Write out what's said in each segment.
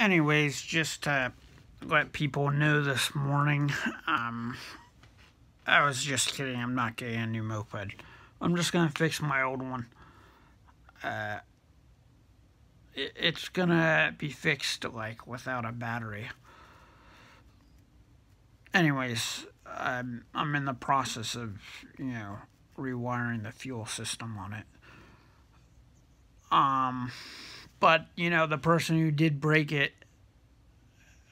anyways, just to let people know this morning, um, I was just kidding. I'm not getting a new moped. I'm just gonna fix my old one. Uh, it, it's gonna be fixed like without a battery. Anyways, I'm I'm in the process of you know rewiring the fuel system on it. Um, but you know the person who did break it,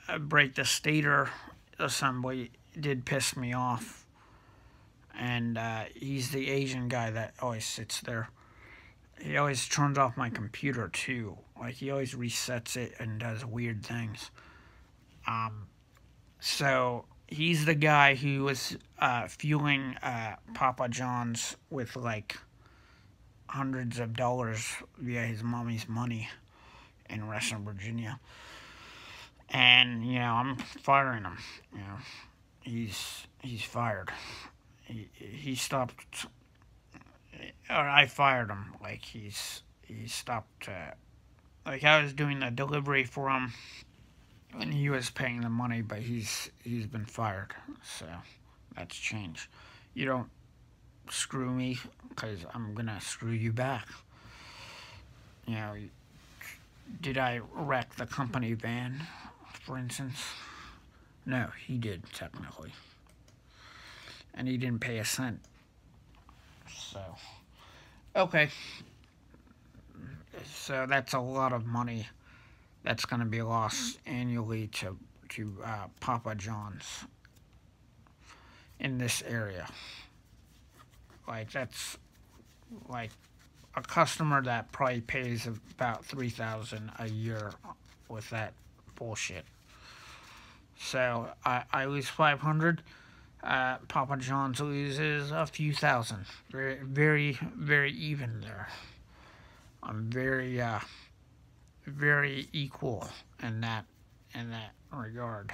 uh, break the stator assembly, did piss me off. And uh, he's the Asian guy that always sits there. He always turns off my computer too. Like he always resets it and does weird things. Um, so he's the guy who was uh, fueling uh, Papa John's with like hundreds of dollars via his mommy's money in Western Virginia. And you know, I'm firing him. You know, he's he's fired. He he stopped. Or I fired him. Like he's he stopped. Uh, like I was doing the delivery for him, and he was paying the money, but he's he's been fired. So that's change. You don't screw me because I'm gonna screw you back. You know, did I wreck the company van, for instance? No, he did, technically. And he didn't pay a cent. So, okay. So that's a lot of money that's going to be lost annually to, to uh, Papa John's in this area. Like that's like a customer that probably pays about three thousand a year with that bullshit. So I, I lose five hundred. Uh, Papa John's loses a few thousand. Very, very, very even there. I'm very, uh, very equal in that, in that regard.